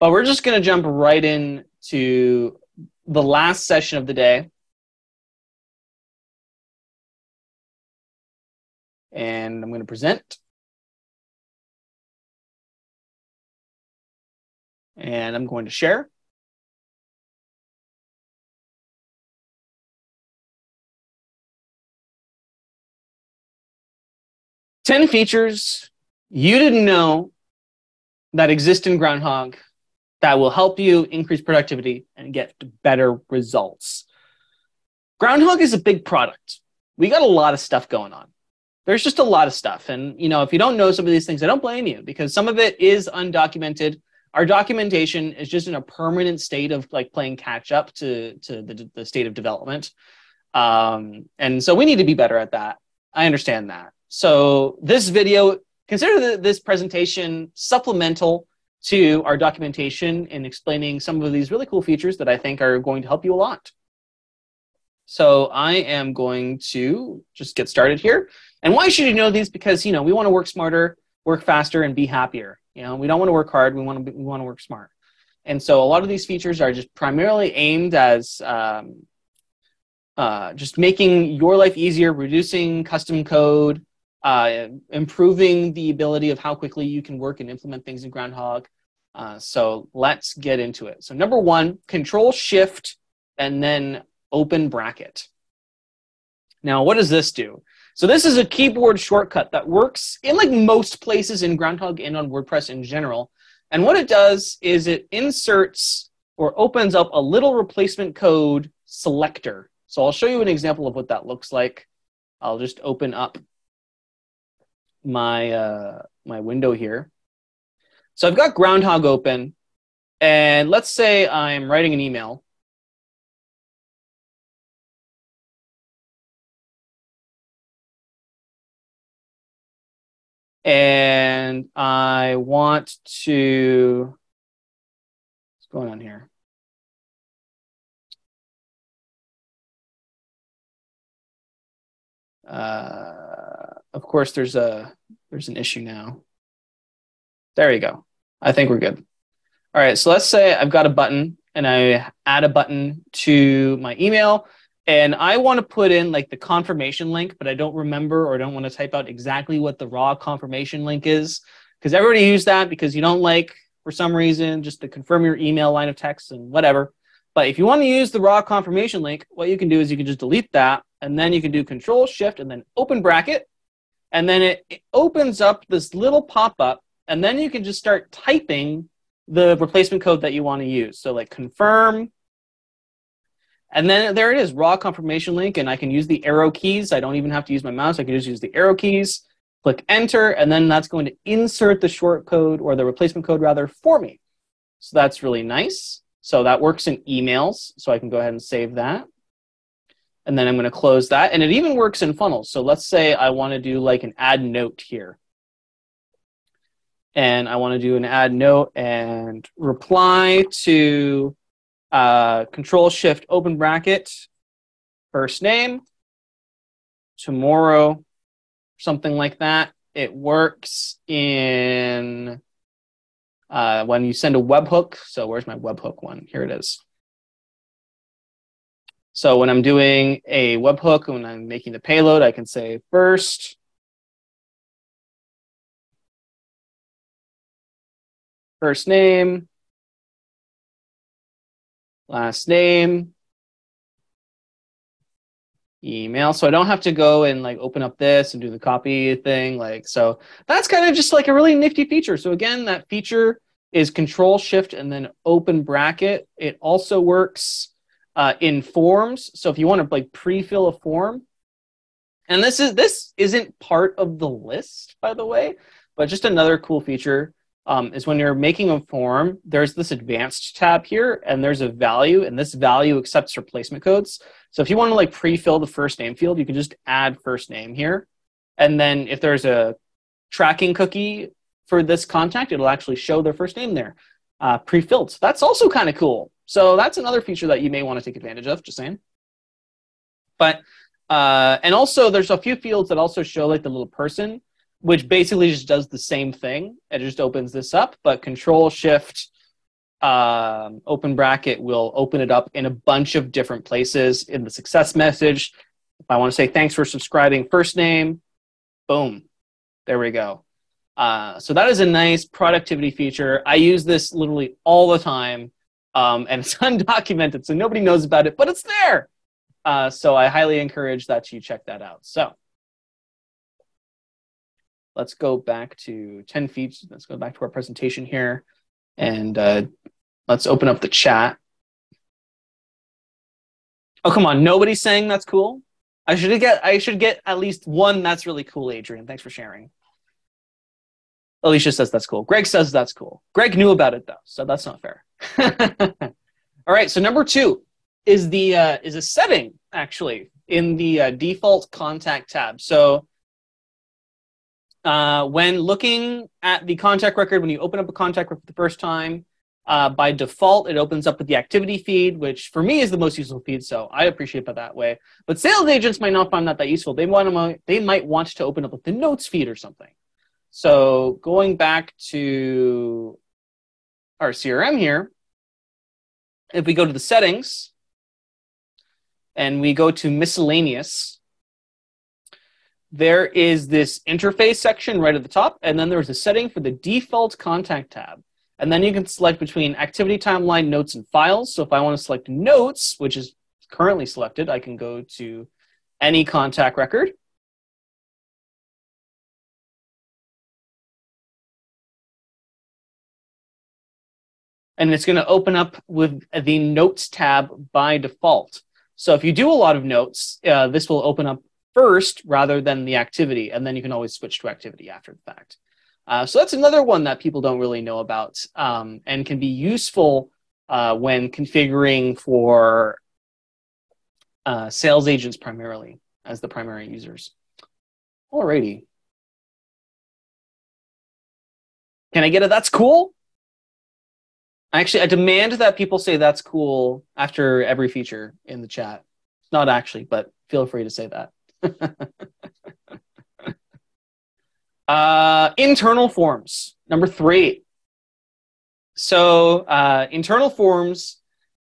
But we're just going to jump right into the last session of the day. And I'm going to present. And I'm going to share. Ten features you didn't know that exist in Groundhogg that will help you increase productivity and get better results. Groundhogg is a big product. We got a lot of stuff going on. There's just a lot of stuff. And, you know, if you don't know some of these things, I don't blame you because some of it is undocumented. Our documentation is just in a permanent state of like playing catch up to, to the, the state of development. Um, and so we need to be better at that. I understand that. So this video, consider the, this presentation supplemental to our documentation in explaining some of these really cool features that I think are going to help you a lot. So I am going to just get started here. And why should you know these? Because you know we want to work smarter, work faster, and be happier. You know we don't want to work hard. We want to be, we want to work smart. And so a lot of these features are just primarily aimed as um, uh, just making your life easier, reducing custom code, uh, improving the ability of how quickly you can work and implement things in Groundhogg. Uh, so let's get into it. So number one, Control Shift and then open bracket. Now, what does this do? So this is a keyboard shortcut that works in like most places in Groundhogg and on WordPress in general. And what it does is it inserts or opens up a little replacement code selector. So I'll show you an example of what that looks like. I'll just open up my uh, my window here. So I've got Groundhogg open, and let's say I'm writing an email. And I want to, what's going on here? Uh, of course, there's a there's an issue now. There you go. I think we're good. All right, so let's say I've got a button and I add a button to my email and I want to put in like the confirmation link, but I don't remember or don't want to type out exactly what the raw confirmation link is because everybody use that because you don't like for some reason just to confirm your email line of text and whatever. But if you want to use the raw confirmation link, what you can do is you can just delete that and then you can do control shift and then open bracket and then it, it opens up this little pop-up and then you can just start typing the replacement code that you want to use. So like confirm. And then there it is raw confirmation link. And i can use the arrow keys. I don't even have to use my mouse. I can just use the arrow keys click enter and then that's going to insert the short code or the replacement code rather for me. So that's really nice. So that works in emails. So i can go ahead and save that. And then I'm going to close that. And it even works in funnels. So let's say I want to do like an add note here. And I want to do an add note and reply to uh, control shift open bracket, first name, tomorrow, something like that. It works in uh, when you send a webhook. So where's my webhook one? Here it is. So when I'm doing a webhook, when I'm making the payload, I can say first first name, last name, email. So I don't have to go and like open up this and do the copy thing. Like, so that's kind of just like a really nifty feature. So again, that feature is control shift and then open bracket. It also works uh, in forms. So if you want to like pre-fill a form, and this is this isn't part of the list, by the way, but just another cool feature um, is when you're making a form, there's this advanced tab here, and there's a value, and this value accepts replacement codes. So if you want to like pre-fill the first name field, you can just add first name here, and then if there's a tracking cookie for this contact, it'll actually show their first name there, uh, pre-filled. So that's also kind of cool. So that's another feature that you may want to take advantage of, just saying. But, uh, and also there's a few fields that also show like the little person, which basically just does the same thing. It just opens this up, but control shift um, open bracket will open it up in a bunch of different places in the success message. If I want to say thanks for subscribing, first name, boom, there we go. Uh, so that is a nice productivity feature. I use this literally all the time, um, and it's undocumented, so nobody knows about it, but it's there. Uh, so I highly encourage that you check that out. So let's go back to 10 feet. Let's go back to our presentation here, and uh, let's open up the chat. Oh come on! Nobody's saying that's cool. I should get I should get at least one. That's really cool, Adrian. Thanks for sharing. Alicia says that's cool. Greg says that's cool. Greg knew about it though, so that's not fair. All right, so number two is the uh, is a setting actually in the uh, default contact tab. So uh, when looking at the contact record, when you open up a contact record for the first time, uh, by default, it opens up with the activity feed, which for me is the most useful feed, so I appreciate it that way. But sales agents might not find that that useful. They want to, they might want to open up with the notes feed or something. So going back to our CRM here, if we go to the settings and we go to miscellaneous, there is this interface section right at the top, and then there's a setting for the default contact tab. And then you can select between activity timeline, notes, and files. So if I want to select notes, which is currently selected, I can go to any contact record. And it's going to open up with the notes tab by default. So if you do a lot of notes, uh, this will open up first rather than the activity, and then you can always switch to activity after the fact. Uh, so that's another one that people don't really know about um, and can be useful uh, when configuring for uh, sales agents primarily as the primary users. Alrighty. Can I get a that's cool? Actually, I demand that people say that's cool after every feature in the chat. It's not actually, but feel free to say that. Uh, internal forms, number three. So, uh, internal forms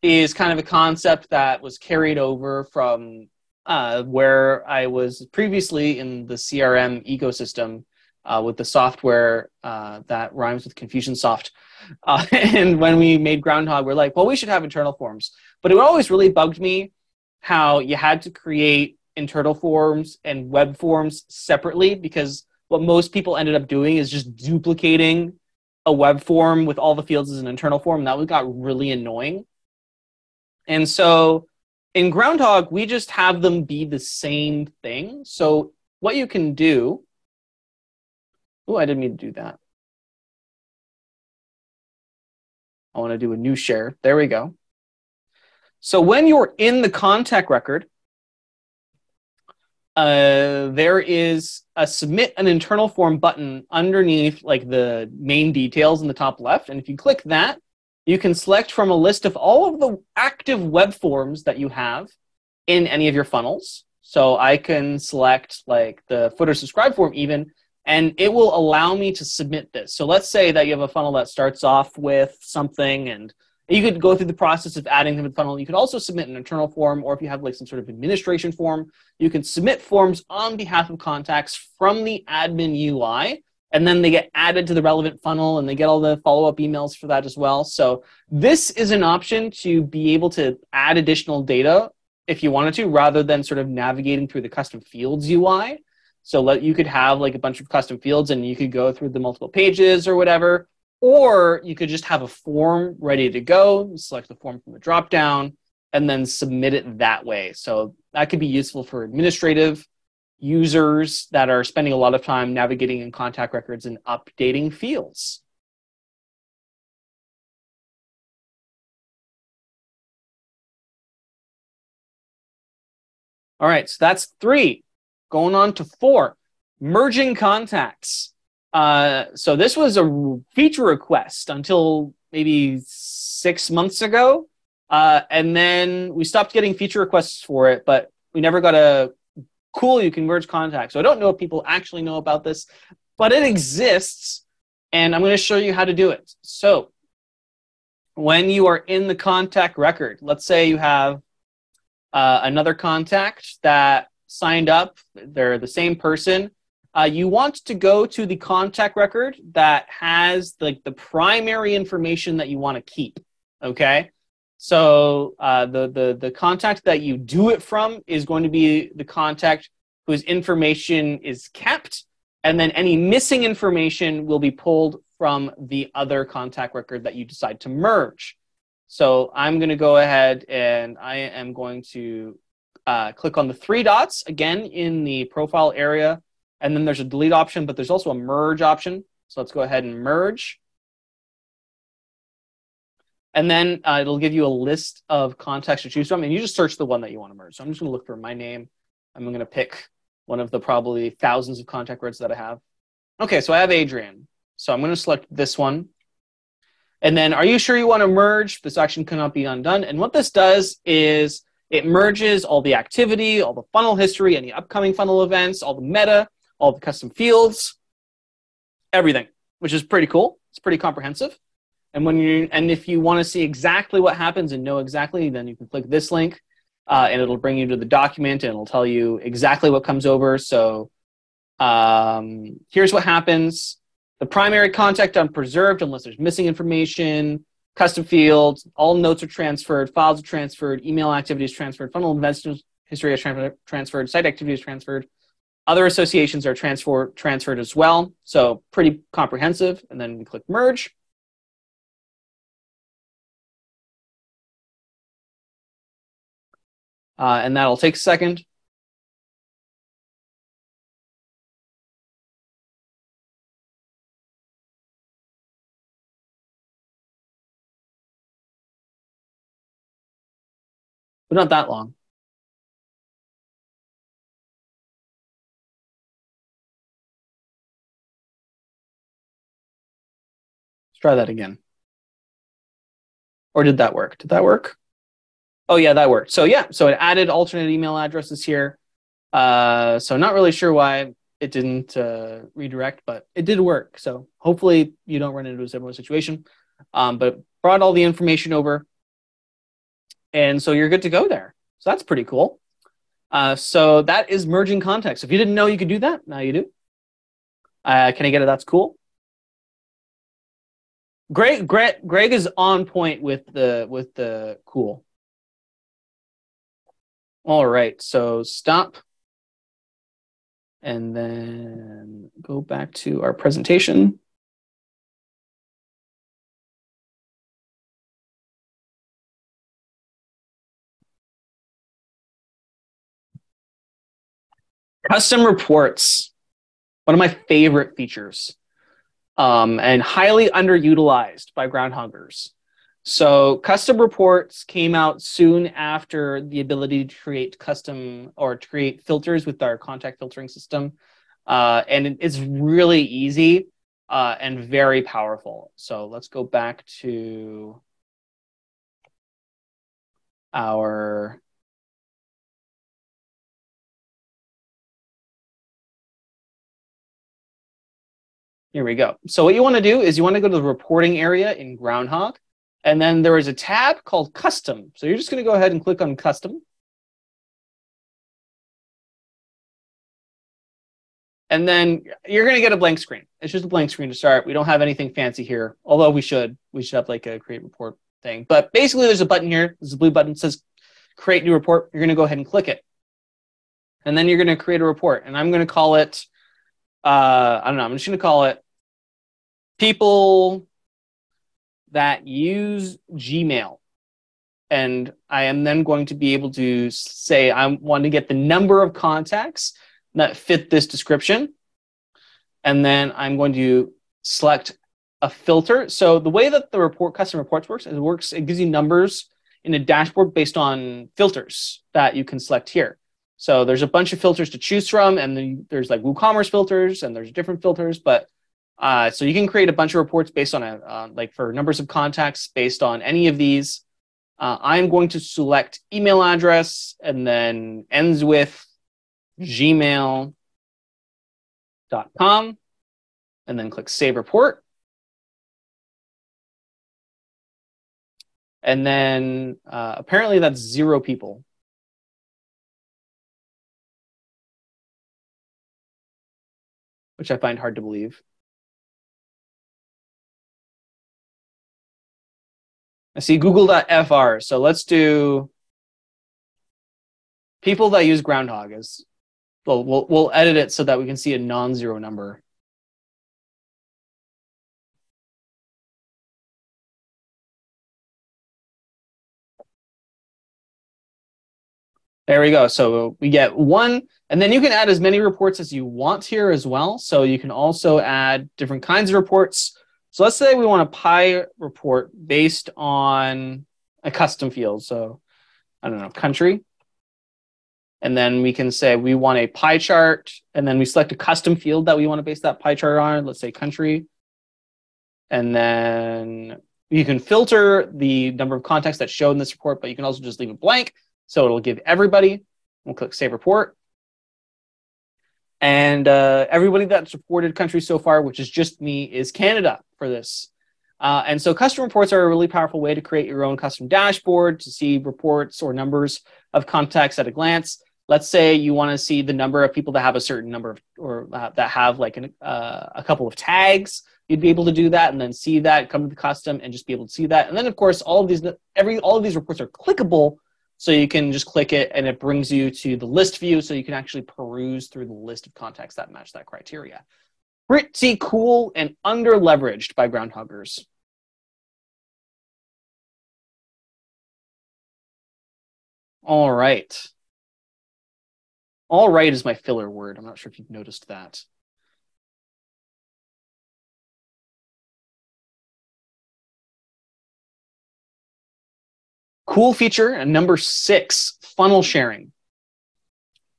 is kind of a concept that was carried over from uh, where I was previously in the CRM ecosystem uh, with the software uh, that rhymes with Confusionsoft. Uh, and when we made Groundhogg, we're like, well, we should have internal forms. But it always really bugged me how you had to create internal forms and web forms separately because what most people ended up doing is just duplicating a web form with all the fields as an internal form. That got really annoying. And so in Groundhogg, we just have them be the same thing. So what you can do, oh, I didn't mean to do that. I want to do a new share. There we go. So when you're in the contact record, uh, there is a submit an internal form button underneath like the main details in the top left. And if you click that, you can select from a list of all of the active web forms that you have in any of your funnels. So I can select like the footer subscribe form even, and it will allow me to submit this. So let's say that you have a funnel that starts off with something and you could go through the process of adding them to the funnel. You could also submit an internal form, or if you have like some sort of administration form, you can submit forms on behalf of contacts from the admin UI, and then they get added to the relevant funnel and they get all the follow up emails for that as well. So, this is an option to be able to add additional data if you wanted to, rather than sort of navigating through the custom fields UI. So, let, you could have like a bunch of custom fields and you could go through the multiple pages or whatever or you could just have a form ready to go, select the form from the dropdown, and then submit it that way. So that could be useful for administrative users that are spending a lot of time navigating in contact records and updating fields. All right, so that's three. Going on to four, merging contacts. Uh, so this was a feature request until maybe six months ago. Uh, and then we stopped getting feature requests for it, but we never got a cool, you can merge contacts. So I don't know if people actually know about this, but it exists. And I'm going to show you how to do it. So when you are in the contact record, let's say you have uh, another contact that signed up, they're the same person. Uh, you want to go to the contact record that has like the, the primary information that you want to keep. Okay, so uh, the the the contact that you do it from is going to be the contact whose information is kept, and then any missing information will be pulled from the other contact record that you decide to merge. So I'm going to go ahead and I am going to uh, click on the three dots again in the profile area. And then there's a delete option, but there's also a merge option. So let's go ahead and merge. And then uh, it'll give you a list of contacts to choose from, and you just search the one that you want to merge. So I'm just going to look for my name. I'm going to pick one of the probably thousands of contact words that I have. Okay, so I have Adrian. So I'm going to select this one. And then, are you sure you want to merge? This action cannot be undone. And what this does is it merges all the activity, all the funnel history, any upcoming funnel events, all the meta, all the custom fields, everything, which is pretty cool. It's pretty comprehensive. And when you and if you want to see exactly what happens and know exactly, then you can click this link, uh, and it'll bring you to the document and it'll tell you exactly what comes over. So um, here's what happens. The primary contact unpreserved unless there's missing information, custom fields, all notes are transferred, files are transferred, email activities transferred, funnel investment history is transferred, site activity is transferred. Other associations are transfer, transferred as well. So pretty comprehensive. And then we click merge. Uh, and that'll take a second. but not that long. Let's try that again. Or did that work? Did that work? Oh yeah, that worked. So yeah, so it added alternate email addresses here. Uh, so not really sure why it didn't uh, redirect, but it did work. So hopefully you don't run into a similar situation. Um, but brought all the information over. And so you're good to go there. So that's pretty cool. Uh, so that is merging contacts. If you didn't know you could do that, now you do. Uh, can I get it? That's cool. Greg, Greg, Greg is on point with the with the cool. All right, so stop, and then go back to our presentation. Custom reports, one of my favorite features, um, and highly underutilized by groundhoggers. So, custom reports came out soon after the ability to create custom or to create filters with our contact filtering system. Uh, and it's really easy uh, and very powerful. So, let's go back to our Here we go. So what you want to do is you want to go to the reporting area in Groundhogg, and then there is a tab called Custom. So you're just going to go ahead and click on Custom. And then you're going to get a blank screen. It's just a blank screen to start. We don't have anything fancy here, although we should. We should have like a create report thing. But basically, there's a button here. There's a blue button that says create new report. You're going to go ahead and click it. And then you're going to create a report. And I'm going to call it, uh, I don't know, I'm just going to call it people that use Gmail. And I am then going to be able to say, I want to get the number of contacts that fit this description. And then I'm going to select a filter. So the way that the report custom reports works is it works, it gives you numbers in a dashboard based on filters that you can select here. So there's a bunch of filters to choose from, and then there's like WooCommerce filters, and there's different filters, but uh, so you can create a bunch of reports based on a uh, like for numbers of contacts based on any of these. Uh, I'm going to select email address and then ends with gmail.com and then click save report. And then uh, apparently that's zero people. Which I find hard to believe. I see google.fr. So let's do people that use Groundhogg as well, we'll, we'll edit it so that we can see a non-zero number. There we go. So we get one, and then you can add as many reports as you want here as well. So you can also add different kinds of reports. So let's say we want a pie report based on a custom field. So I don't know, country. And then we can say we want a pie chart, and then we select a custom field that we want to base that pie chart on. Let's say country. And then you can filter the number of contacts that's shown in this report, but you can also just leave it blank so it'll give everybody, we'll click Save Report. And uh, everybody that supported country so far, which is just me, is Canada for this. Uh, and so custom reports are a really powerful way to create your own custom dashboard to see reports or numbers of contacts at a glance. Let's say you want to see the number of people that have a certain number of, or uh, that have like an, uh, a couple of tags. You'd be able to do that and then see that, come to the custom and just be able to see that. And then of course, all of these, every, all of these reports are clickable so you can just click it and it brings you to the list view so you can actually peruse through the list of contacts that match that criteria. Pretty cool and under leveraged by groundhoggers. All right. All right is my filler word. I'm not sure if you've noticed that. Cool feature, and number six, funnel sharing.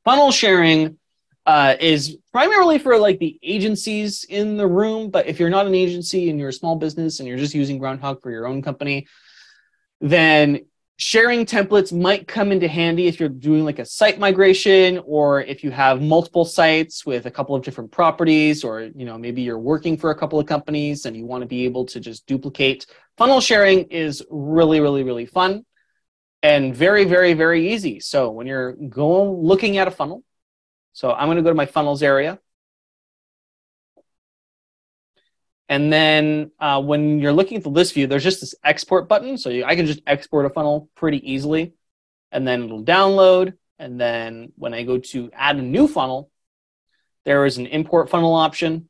Funnel sharing uh, is primarily for like the agencies in the room, but if you're not an agency and you're a small business and you're just using Groundhogg for your own company, then sharing templates might come into handy if you're doing like a site migration or if you have multiple sites with a couple of different properties or you know maybe you're working for a couple of companies and you want to be able to just duplicate funnel sharing is really really really fun and very, very, very easy. So when you're going looking at a funnel, so I'm going to go to my funnels area. And then uh, when you're looking at the list view, there's just this export button. So you, I can just export a funnel pretty easily. And then it'll download. And then when I go to add a new funnel, there is an import funnel option.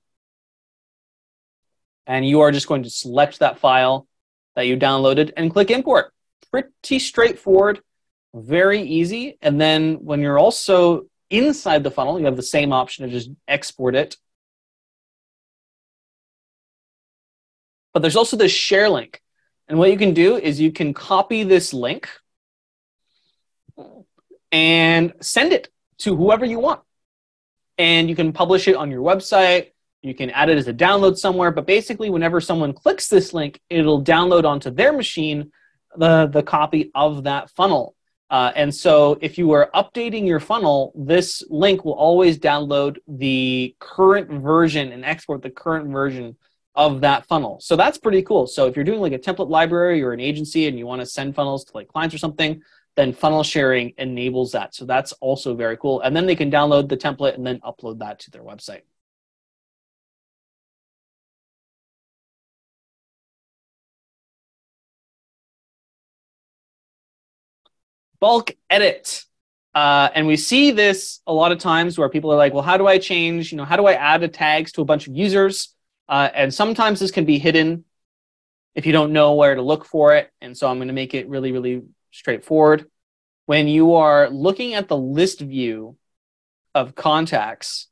And you are just going to select that file that you downloaded and click import pretty straightforward, very easy. And then when you're also inside the funnel, you have the same option to just export it. But there's also this share link. And what you can do is you can copy this link and send it to whoever you want. And you can publish it on your website. You can add it as a download somewhere. But basically, whenever someone clicks this link, it'll download onto their machine the, the copy of that funnel. Uh, and so if you are updating your funnel, this link will always download the current version and export the current version of that funnel. So that's pretty cool. So if you're doing like a template library or an agency and you want to send funnels to like clients or something, then funnel sharing enables that. So that's also very cool. And then they can download the template and then upload that to their website. Bulk edit. Uh, and we see this a lot of times where people are like, well, how do I change? You know, how do I add the tags to a bunch of users? Uh, and sometimes this can be hidden if you don't know where to look for it. And so I'm going to make it really, really straightforward. When you are looking at the list view of contacts,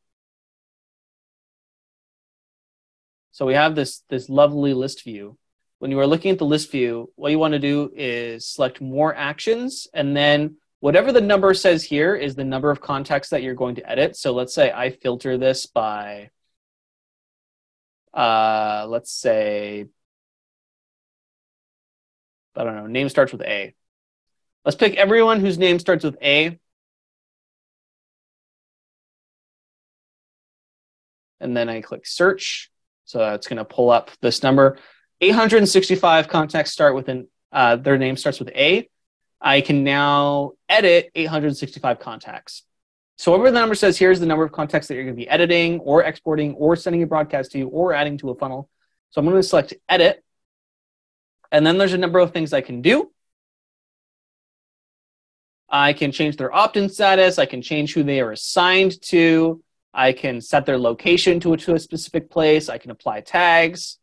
so we have this, this lovely list view when you are looking at the list view, what you want to do is select more actions and then whatever the number says here is the number of contacts that you're going to edit. So let's say I filter this by, uh, let's say, I don't know, name starts with A. Let's pick everyone whose name starts with A. And then I click search. So it's going to pull up this number. 865 contacts start with an uh, their name starts with A, I can now edit 865 contacts. So whatever the number says here is the number of contacts that you're going to be editing or exporting or sending a broadcast to or adding to a funnel. So I'm going to select edit. And then there's a number of things I can do. I can change their opt-in status. I can change who they are assigned to. I can set their location to a, to a specific place. I can apply tags.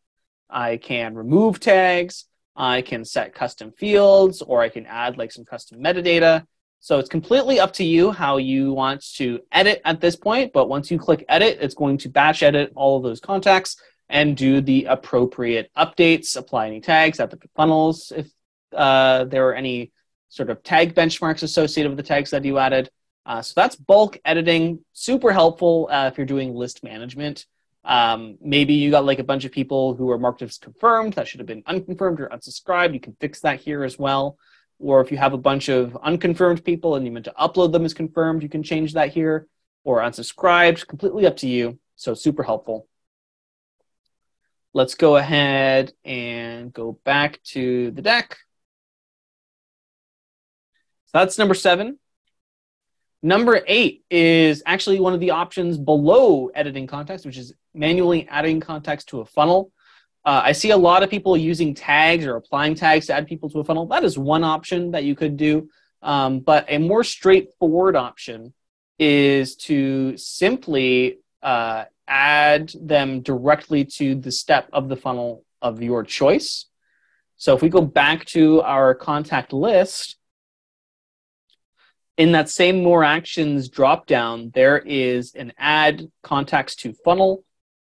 I can remove tags. I can set custom fields or I can add like some custom metadata. So it's completely up to you how you want to edit at this point. But once you click edit, it's going to batch edit all of those contacts and do the appropriate updates, apply any tags, add the funnels if uh, there are any sort of tag benchmarks associated with the tags that you added. Uh, so that's bulk editing, super helpful uh, if you're doing list management. Um, maybe you got like a bunch of people who are marked as confirmed that should have been unconfirmed or unsubscribed. You can fix that here as well. Or if you have a bunch of unconfirmed people and you meant to upload them as confirmed, you can change that here. Or unsubscribed, completely up to you. So super helpful. Let's go ahead and go back to the deck. So that's number seven. Number eight is actually one of the options below editing context, which is manually adding context to a funnel. Uh, I see a lot of people using tags or applying tags to add people to a funnel. That is one option that you could do. Um, but a more straightforward option is to simply uh, add them directly to the step of the funnel of your choice. So if we go back to our contact list, in that same more actions drop down, there is an add contacts to funnel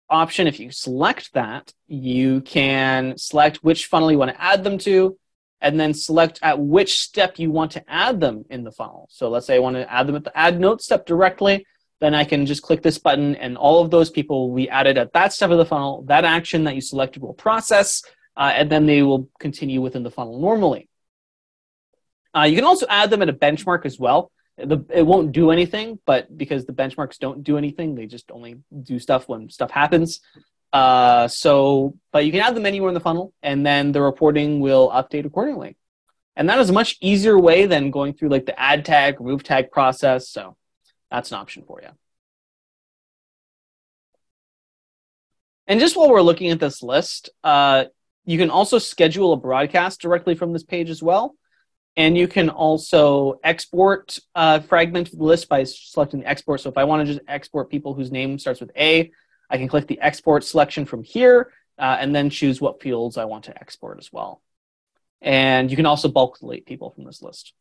option. If you select that, you can select which funnel you want to add them to, and then select at which step you want to add them in the funnel. So let's say I want to add them at the add note step directly, then I can just click this button and all of those people will be added at that step of the funnel. That action that you selected will process, uh, and then they will continue within the funnel normally. Uh, you can also add them in a benchmark as well. The, it won't do anything, but because the benchmarks don't do anything, they just only do stuff when stuff happens. Uh, so, but you can add them anywhere in the funnel, and then the reporting will update accordingly. And that is a much easier way than going through like the add tag, remove tag process. So that's an option for you. And just while we're looking at this list, uh, you can also schedule a broadcast directly from this page as well. And you can also export uh, fragment of the list by selecting the export. So if I want to just export people whose name starts with A, I can click the export selection from here uh, and then choose what fields I want to export as well. And you can also bulk delete people from this list.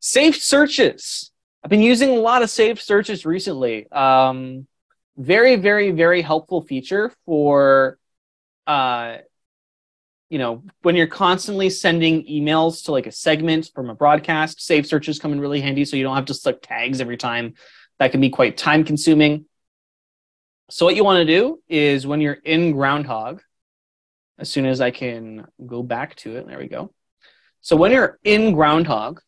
Saved searches. I've been using a lot of saved searches recently. Um, very, very, very helpful feature for, uh, you know, when you're constantly sending emails to like a segment from a broadcast, Save searches come in really handy so you don't have to select tags every time. That can be quite time consuming. So what you want to do is when you're in Groundhogg, as soon as I can go back to it, there we go. So when you're in Groundhogg,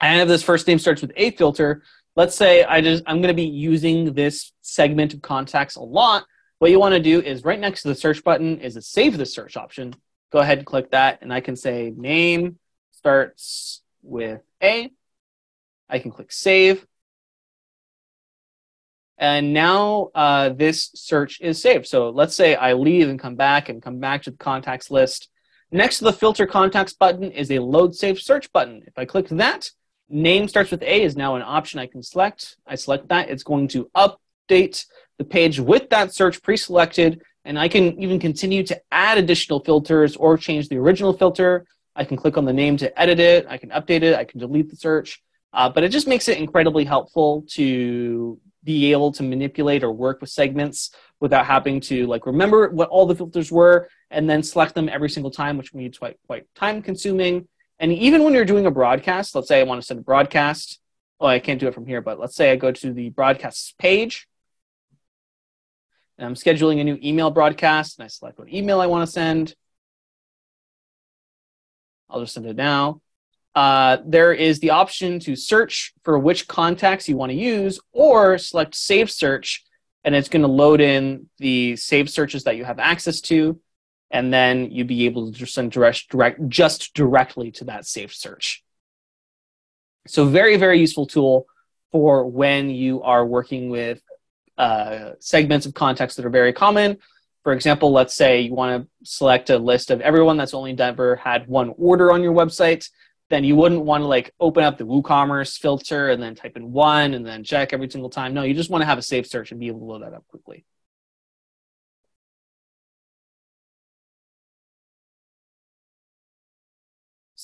and if this first name starts with a filter, let's say I just I'm going to be using this segment of contacts a lot. What you want to do is right next to the search button is a save the search option. Go ahead and click that, and I can say name starts with A. I can click save. And now uh, this search is saved. So let's say I leave and come back and come back to the contacts list. Next to the filter contacts button is a load save search button. If I click that, Name starts with A is now an option I can select. I select that. It's going to update the page with that search pre-selected, and I can even continue to add additional filters or change the original filter. I can click on the name to edit it. I can update it. I can delete the search. Uh, but it just makes it incredibly helpful to be able to manipulate or work with segments without having to like remember what all the filters were and then select them every single time, which can be quite quite time consuming and even when you're doing a broadcast, let's say I want to send a broadcast. Oh, I can't do it from here, but let's say I go to the broadcasts page and I'm scheduling a new email broadcast and I select what email I want to send. I'll just send it now. uh, there is the option to search for which contacts you want to use or select save search and it's going to load in the save searches that you have access to and then you'd be able to send direct, direct just directly to that saved search so very very useful tool for when you are working with uh, segments of context that are very common for example let's say you want to select a list of everyone that's only ever had one order on your website then you wouldn't want to like open up the WooCommerce filter and then type in one and then check every single time. No, you just want to have a safe search and be able to load that up quickly.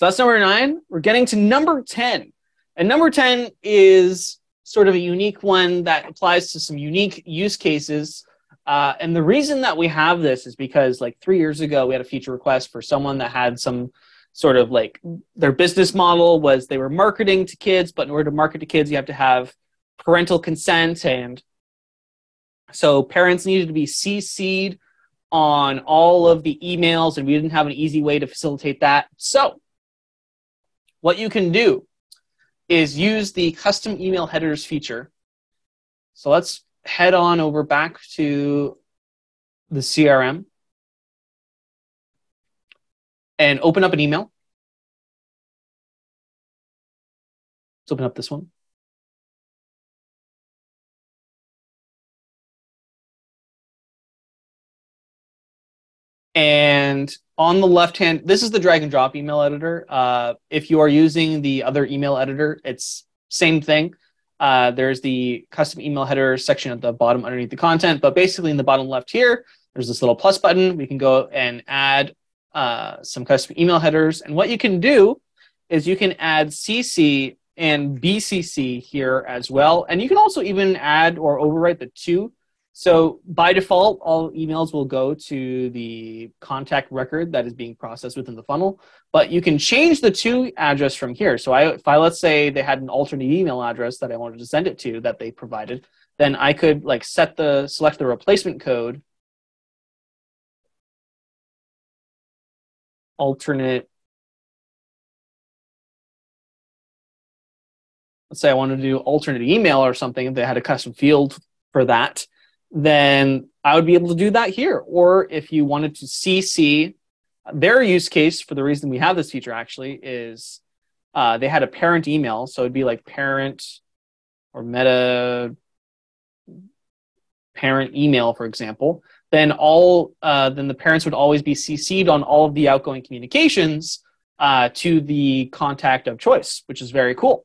So that's number nine. We're getting to number 10. And number 10 is sort of a unique one that applies to some unique use cases. Uh, and the reason that we have this is because, like, three years ago, we had a feature request for someone that had some sort of like their business model was they were marketing to kids, but in order to market to kids, you have to have parental consent. And so parents needed to be CC'd on all of the emails, and we didn't have an easy way to facilitate that. So, what you can do is use the custom email headers feature. So, let's head on over back to the CRM. and open up an email. Let's open up this one. And on the left hand, this is the drag and drop email editor. Uh, if you are using the other email editor, it's same thing. Uh, there's the custom email header section at the bottom underneath the content, but basically in the bottom left here, there's this little plus button. We can go and add uh, some custom email headers. And what you can do is you can add CC and BCC here as well. And you can also even add or overwrite the two. So by default, all emails will go to the contact record that is being processed within the funnel. But you can change the to address from here. So I, if I let's say they had an alternate email address that I wanted to send it to that they provided, then I could like set the select the replacement code alternate let's say I wanted to do alternate email or something, they had a custom field for that, then I would be able to do that here. Or if you wanted to CC their use case for the reason we have this feature actually is uh, they had a parent email. So it'd be like parent or meta parent email, for example then all uh, then the parents would always be cc'd on all of the outgoing communications uh, to the contact of choice which is very cool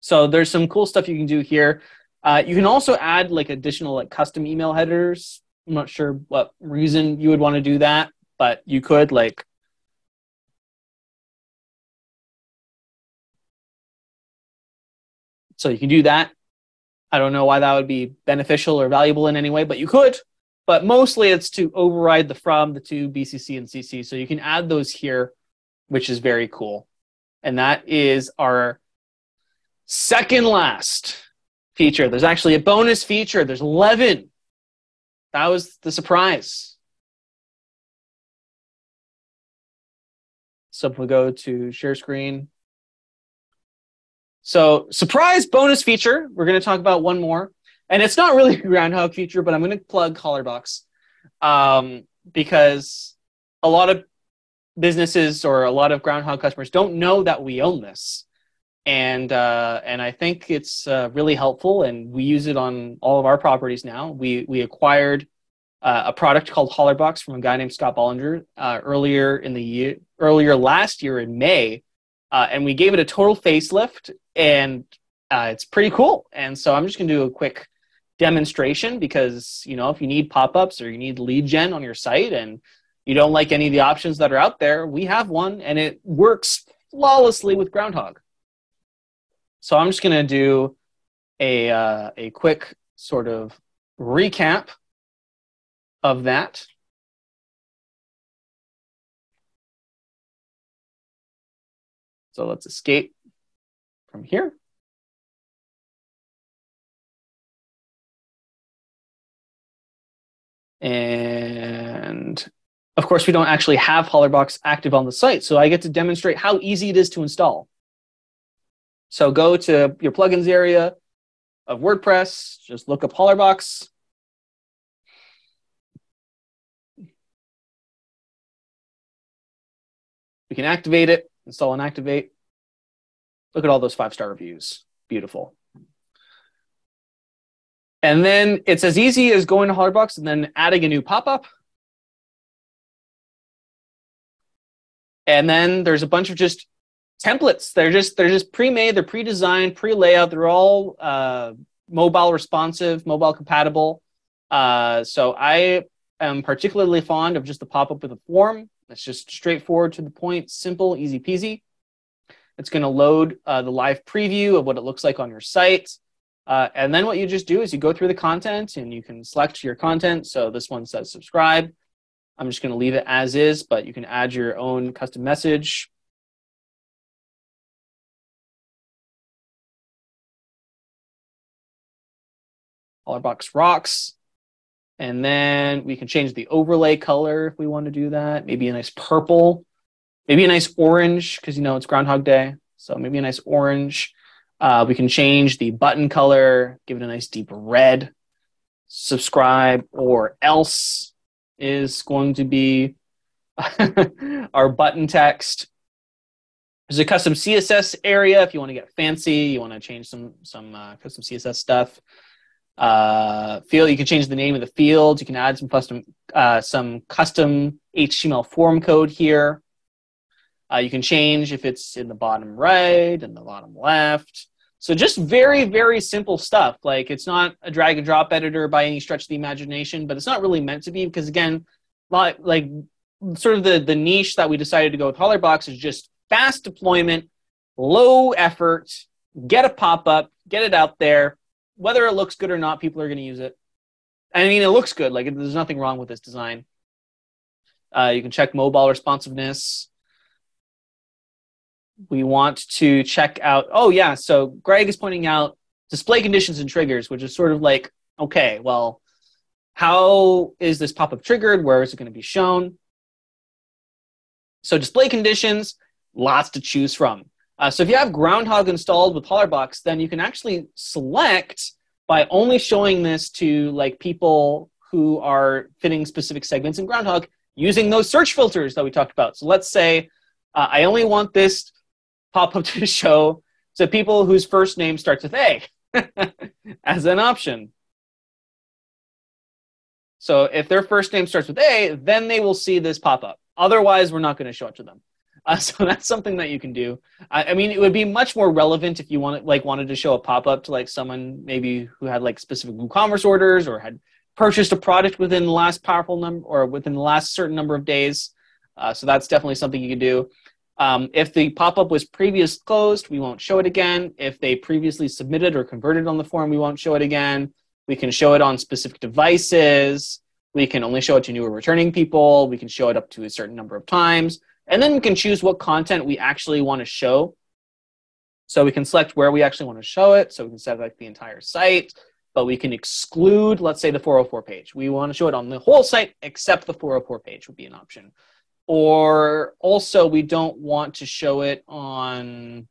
so there's some cool stuff you can do here uh, you can also add like additional like custom email headers i'm not sure what reason you would want to do that but you could like so you can do that i don't know why that would be beneficial or valuable in any way but you could but mostly it's to override the from, the to, BCC, and CC. So you can add those here, which is very cool. And that is our second last feature. There's actually a bonus feature. There's 11. That was the surprise. So if we go to share screen. So surprise bonus feature. We're going to talk about one more and it's not really a Groundhogg feature, but I'm going to plug Hollerbox um, because a lot of businesses or a lot of Groundhogg customers don't know that we own this, and uh, and I think it's uh, really helpful, and we use it on all of our properties now. We we acquired uh, a product called Hollerbox from a guy named Scott Bolinger uh, earlier in the year, earlier last year in May, uh, and we gave it a total facelift, and uh, it's pretty cool. And so I'm just to do a quick demonstration because you know if you need pop-ups or you need lead gen on your site and you don't like any of the options that are out there we have one and it works flawlessly with Groundhogg so i'm just going to do a uh, a quick sort of recap of that so let's escape from here and Of course, we don't actually have Hollerbox active on the site, so I get to demonstrate how easy it is to install. So go to your plugins area of WordPress, just look up Hollerbox. We can activate it, install and activate. Look at all those five-star reviews. Beautiful. And then it's as easy as going to Hollerbox and then adding a new pop-up. And then there's a bunch of just templates. They're just they're just pre-made, they're pre-designed, pre-layout. They're all uh, mobile responsive, mobile compatible. Uh, so I am particularly fond of just the pop-up with a form. It's just straightforward to the point, simple, easy peasy. It's going to load uh, the live preview of what it looks like on your site. Uh, and then what you just do is you go through the content and you can select your content. So this one says subscribe. I'm just going to leave it as is, but you can add your own custom message. Hollerbox rocks. And then we can change the overlay color if we want to do that. Maybe a nice purple, maybe a nice orange because you know it's Groundhog Day. So maybe a nice orange. Uh, we can change the button color, give it a nice deep red. Subscribe or else is going to be our button text. There's a custom CSS area if you want to get fancy, you want to change some some uh, custom CSS stuff. Uh, field, you can change the name of the field. You can add some custom uh, some custom HTML form code here. Uh, you can change if it's in the bottom right and the bottom left. So just very, very simple stuff. Like it's not a drag and drop editor by any stretch of the imagination, but it's not really meant to be because again, like, sort of the, the niche that we decided to go with Hollerbox is just fast deployment, low effort, get a pop-up, get it out there. Whether it looks good or not, people are going to use it. I mean, it looks good. Like there's nothing wrong with this design. Uh, you can check mobile responsiveness we want to check out, oh, yeah, so Greg is pointing out display conditions and triggers, which is sort of like, okay, well, how is this pop up triggered? Where is it going to be shown? So, display conditions, lots to choose from. Uh, so, if you have Groundhogg installed with Hollerbox, then you can actually select by only showing this to like people who are fitting specific segments in Groundhogg using those search filters that we talked about. So, let's say uh, I only want this pop up to show to people whose first name starts with A as an option. So if their first name starts with A, then they will see this pop up. Otherwise, we're not going to show it to them. Uh, so that's something that you can do. I, I, mean, it would be much more relevant if you wanted, like, wanted to show a pop up to like someone maybe who had like specific WooCommerce orders or had purchased a product within the last powerful number or within the last certain number of days. Uh, so that's definitely something you can do. Um, if the pop-up was previous closed, we won't show it again. If they previously submitted or converted on the form, we won't show it again. We can show it on specific devices. We can only show it to new or returning people. We can show it up to a certain number of times. And then we can choose what content we actually want to show. So we can select where we actually want to show it. So we can like the entire site, but we can exclude, let's say, the 404 page. We want to show it on the whole site except the 404 page would be an option or also we don't want to show it on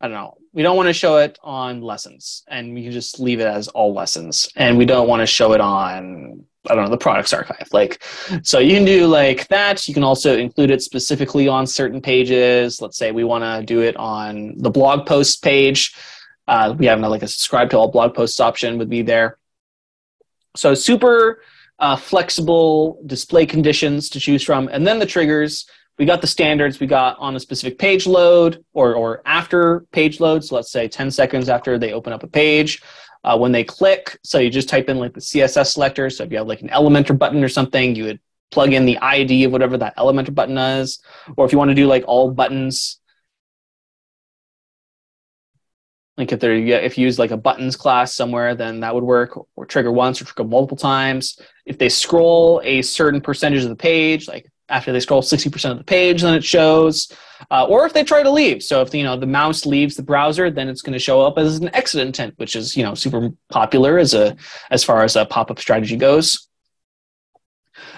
I don't know. We don't want to show it on lessons, and we can just leave it as all lessons. And we don't want to show it on I don't know the products archive. Like, so you can do like that. You can also include it specifically on certain pages. Let's say we want to do it on the blog post page. Uh, we have like a subscribe to all blog posts option would be there. So super uh, flexible display conditions to choose from, and then the triggers. We got the standards we got on a specific page load or, or after page load. So let's say 10 seconds after they open up a page. Uh, when they click, so you just type in like the CSS selector. So if you have like an Elementor button or something, you would plug in the ID of whatever that Elementor button is. Or if you want to do like all buttons, like if they're if you use like a buttons class somewhere then that would work or trigger once or trigger multiple times if they scroll a certain percentage of the page like after they scroll 60% of the page then it shows uh, or if they try to leave so if you know the mouse leaves the browser then it's going to show up as an exit intent which is you know super popular as a as far as a pop-up strategy goes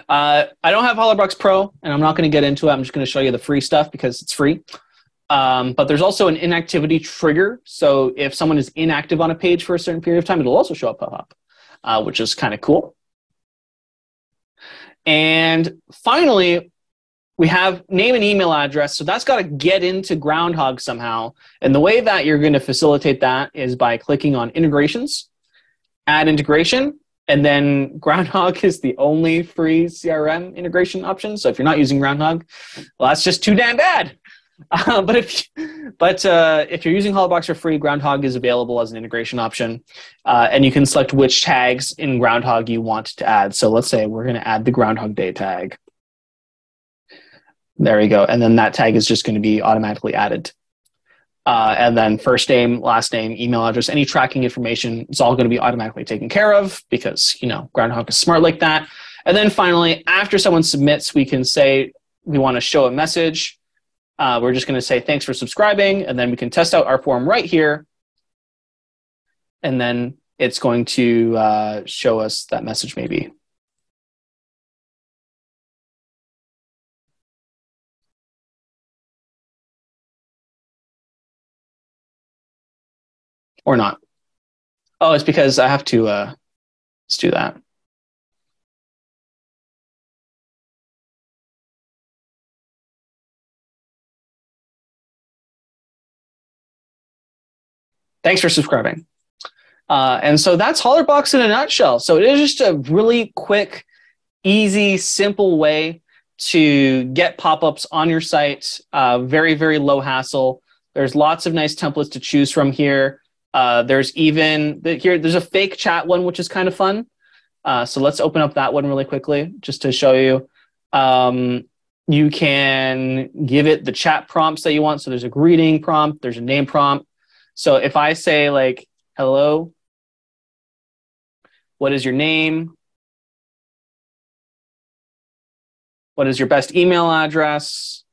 Uh, I don't have Hollerbox Pro, and I'm not going to get into it. I'm just going to show you the free stuff because it's free. Um, but there's also an inactivity trigger. So if someone is inactive on a page for a certain period of time, it'll also show up pop-up, uh, which is kind of cool. And finally, we have name and email address. So that's got to get into Groundhogg somehow. And the way that you're going to facilitate that is by clicking on integrations, add integration, and then Groundhogg is the only free CRM integration option. So if you're not using Groundhogg, well, that's just too damn bad. Uh, but if but uh, if you're using Hollerbox for free, Groundhogg is available as an integration option, uh, and you can select which tags in Groundhogg you want to add. So let's say we're going to add the Groundhog Day tag. There we go, and then that tag is just going to be automatically added. Uh, and then first name, last name, email address, any tracking information, it's all going to be automatically taken care of because you know Groundhogg is smart like that. And then finally, after someone submits, we can say we want to show a message. Uh, we're just going to say thanks for subscribing, and then we can test out our form right here. And then it's going to uh, show us that message maybe. or not. Oh, it's because I have to. Uh, let's do that. Thanks for subscribing. Uh, and so that's Hollerbox in a nutshell. So it is just a really quick, easy, simple way to get pop-ups on your site. Uh, very, very low hassle. There's lots of nice templates to choose from here. Uh, there's even the, here. There's a fake chat one, which is kind of fun. Uh, so let's open up that one really quickly, just to show you. Um, you can give it the chat prompts that you want. So there's a greeting prompt, there's a name prompt. So if I say like, "Hello," what is your name? What is your best email address?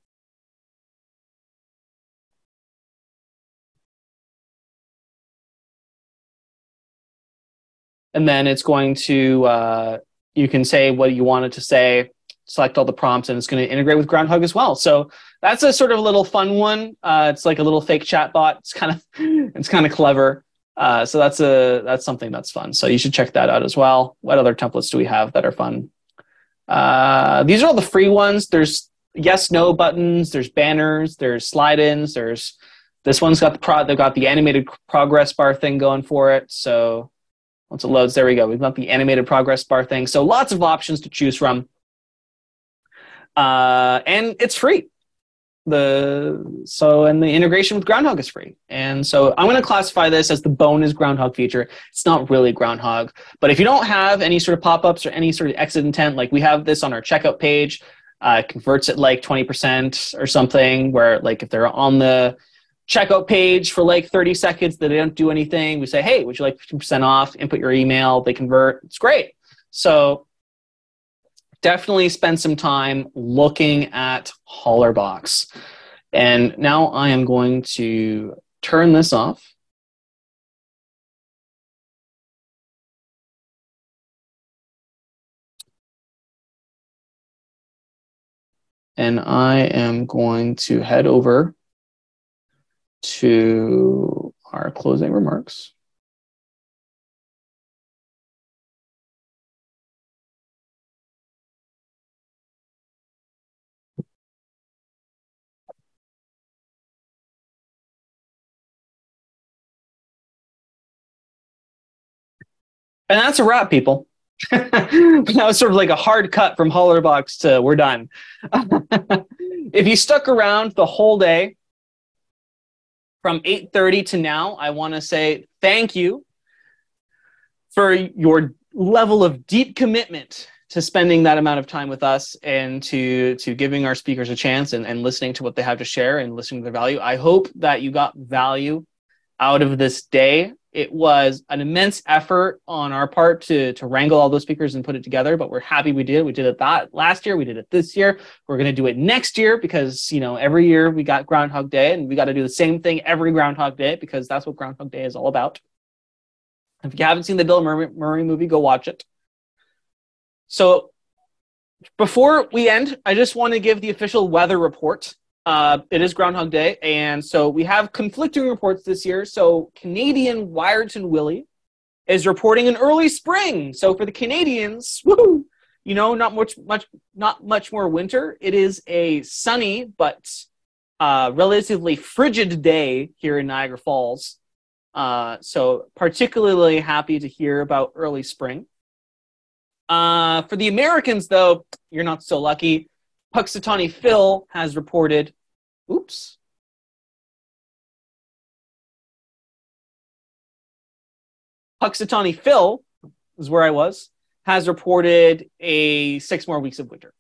and then it's going to uh, you can say what you want it to say select all the prompts and it's going to integrate with groundhogg as well. So that's a sort of a little fun one. Uh, it's like a little fake chat bot it's kind of it's kind of clever. Uh, so that's a that's something that's fun. So you should check that out as well. What other templates do we have that are fun? Uh, these are all the free ones. There's yes no buttons there's banners there's slide ins there's this one's got the pro they've got the animated progress bar thing going for it. So once it loads, there we go. We've got the animated progress bar thing. So lots of options to choose from. Uh, and it's free. The so and the integration with Groundhogg is free. And so I'm going to classify this as the bonus Groundhogg feature. It's not really Groundhogg, but if you don't have any sort of pop-ups or any sort of exit intent, like we have this on our checkout page, uh, converts it like 20% or something. Where like if they're on the checkout page for like 30 seconds that they don't do anything. We say, hey, would you like 50% off? Input your email, they convert. It's great. So definitely spend some time looking at Hollerbox. And now I am going to turn this off. And I am going to head over to our closing remarks. And that's a wrap, people. that was sort of like a hard cut from Hollerbox to we're done. if you stuck around the whole day, from 8.30 to now i want to say thank you for your level of deep commitment to spending that amount of time with us and to to giving our speakers a chance and, and listening to what they have to share and listening to their value i hope that you got value out of this day it was an immense effort on our part to to wrangle all those speakers and put it together but we're happy we did. We did it that last year. We did it this year. We're going to do it next year because you know every year we got groundhog day and we got to do the same thing every groundhog day because that's what groundhog day is all about. If you haven't seen the bill murray, murray movie go watch it. So before we end, I just want to give the official weather report. Uh, it is Groundhog Day, and so we have conflicting reports this year. So Canadian Wiarton Willie is reporting an early spring. So for the Canadians, woo, you know, not much, much, not much more winter. It is a sunny but uh, relatively frigid day here in Niagara Falls. Uh, so particularly happy to hear about early spring. Uh, for the Americans, though, you're not so lucky. Punxsutawney Phil has reported, oops. Punxsutawney Phil is where I was, has reported a six more weeks of winter.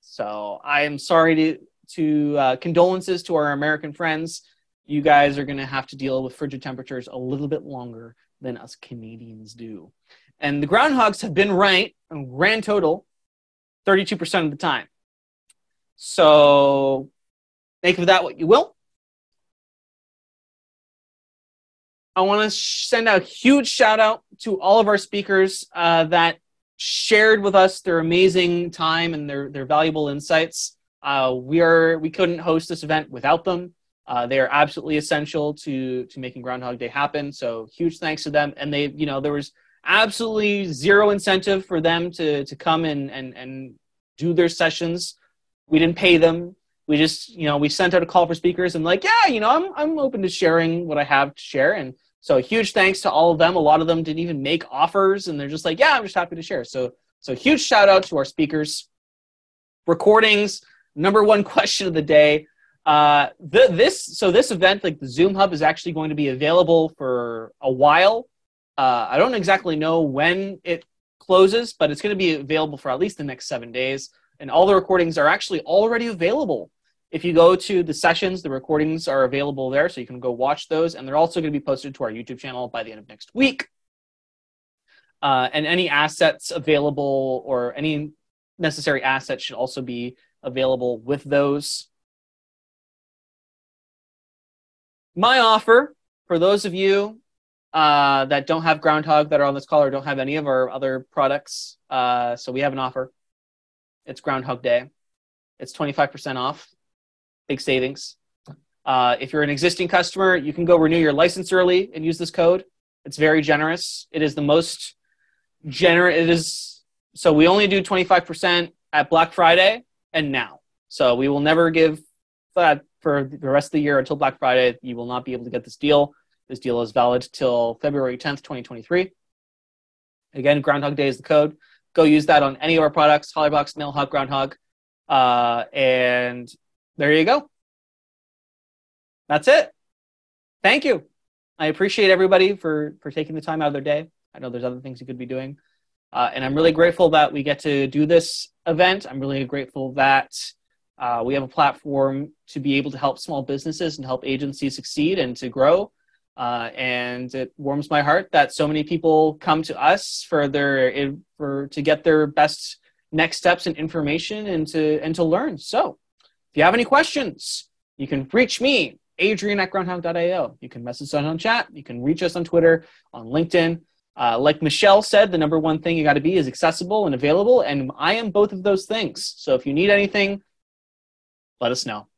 So I am sorry to, to uh, condolences to our American friends. You guys are going to have to deal with frigid temperatures a little bit longer than us Canadians do. And the groundhogs have been right, grand total, 32% of the time. So make of that what you will. I want to send a huge shout out to all of our speakers uh, that shared with us their amazing time and their, their valuable insights. Uh, we are we couldn't host this event without them. Uh, they are absolutely essential to to making Groundhog Day happen. So huge thanks to them. And they, you know, there was absolutely zero incentive for them to to come and and and do their sessions. We didn't pay them. We just, you know, we sent out a call for speakers and like, yeah, you know, I'm I'm open to sharing what I have to share. And so huge thanks to all of them. A lot of them didn't even make offers and they're just like, yeah, I'm just happy to share. So so huge shout out to our speakers. Recordings, number one question of the day. Uh, the, this so this event, like the Zoom Hub, is actually going to be available for a while. Uh, I don't exactly know when it closes, but it's going to be available for at least the next seven days. And all the recordings are actually already available. If you go to the sessions, the recordings are available there, so you can go watch those. And they're also going to be posted to our YouTube channel by the end of next week. Uh, and any assets available or any necessary assets should also be available with those. My offer for those of you uh, that don't have Groundhogg that are on this call or don't have any of our other products. Uh, so we have an offer. It's Groundhog Day. It's 25% off. Big savings. Uh, if you're an existing customer, you can go renew your license early and use this code. It's very generous. It is the most generous. It is so we only do 25% at Black Friday and now. So we will never give that for the rest of the year until Black Friday. You will not be able to get this deal. This deal is valid till February 10th, 2023. Again, Groundhog Day is the code. Go use that on any of our products, Hollerbox, MailHawk, Groundhogg. Uh, and there you go. That's it. Thank you. I appreciate everybody for, for taking the time out of their day. I know there's other things you could be doing. Uh, and I'm really grateful that we get to do this event. I'm really grateful that uh, we have a platform to be able to help small businesses and help agencies succeed and to grow. Uh, and it warms my heart that so many people come to us for their for to get their best next steps and information and to and to learn. So, if you have any questions, you can reach me, Adrian at groundhogg.io. You can message us on chat. You can reach us on Twitter, on LinkedIn. Uh, like Michelle said, the number one thing you got to be is accessible and available, and I am both of those things. So if you need anything, let us know.